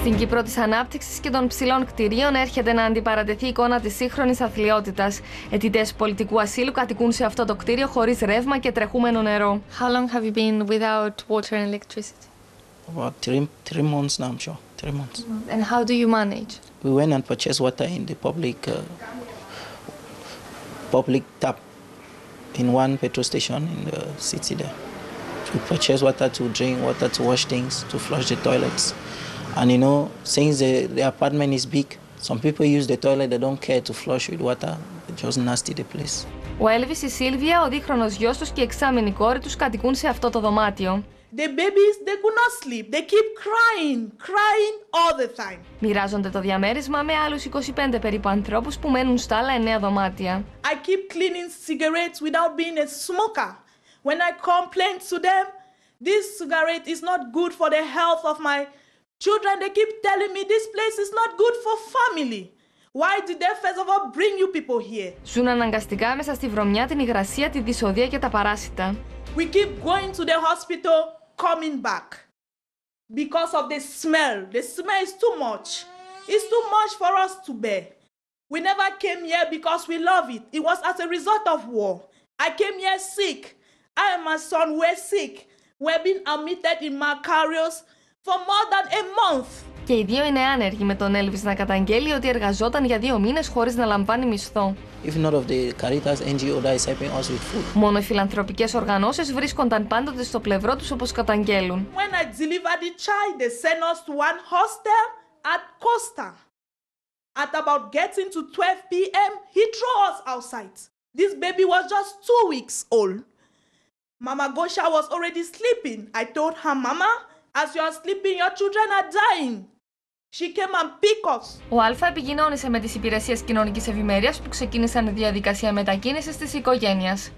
Στην Κύπρο τη ανάπτυξη και των ψηλών κτηρίων έρχεται να αντιπαρατεθεί η εικόνα τη σύγχρονη αθλειότητα. Αιτητέ πολιτικού ασύλου κατοικούν σε αυτό το κτίριο χωρί ρεύμα και τρεχούμενο νερό. How long have you been without water and electricity? About three, three months now, I'm sure. Three months. And how do you manage? We went and purchased water in the public uh, public tap in one petrol station in the city there. We purchased water to drink, water to wash things, to flush the toilets. And you know, since the, the apartment is big, some people use the toilet, they don't care to flush with water. They just nasty the place. Ο Έλβης, η Σίλβια, ο δίχρονος γιος τους και η εξάμηνη κόρη τους κατοικούν σε αυτό το δωμάτιο. The babies, they could not sleep. They keep crying, crying all the time. Μοιράζονται το διαμέρισμα με άλλους 25 περίπου ανθρώπους που μένουν στα άλλα 9 δωμάτια. I keep cleaning cigarettes without being a smoker. When I complain to them, this cigarette is not good for the health of my children. They keep telling me this place is not good for family. Why did they first of all bring you people here? Ζουν αναγκαστικά μέσα στη βρωμιά, την υγρασία, τη δυσοδεία και τα παράσιτα. We keep going to the hospital, coming back. Because of the smell. The smell is too much. It's too much for us to bear. We never came here because we love it. It was as a result of war. I came here sick. I and my son were sick. We've been admitted in Macarius For more than a month. Και οι δύο είναι άνεργοι με τον Έλβης να καταγγέλει ότι εργαζόταν για δύο μήνες χωρίς να λαμβάνει μισθό. If not of the Caritas NGO that is helping us with food. Μόνο οι φιλανθρωπικές οργανώσεις βρίσκονταν πάντοτε στο πλευρό τους όπως καταγγέλουν. When I delivered the child, they sent us to one hostel at Costa. At about getting to 12 p.m., he threw us outside. This baby was just two weeks old. Mama Gosha was already sleeping. I told her, Mama, as you are sleeping, your children are dying. She came and picked us. Ο Α επικοινώνησε με τις υπηρεσίες κοινωνικής ευημερίας που ξεκίνησαν διαδικασία μετακίνησης της οικογένειας.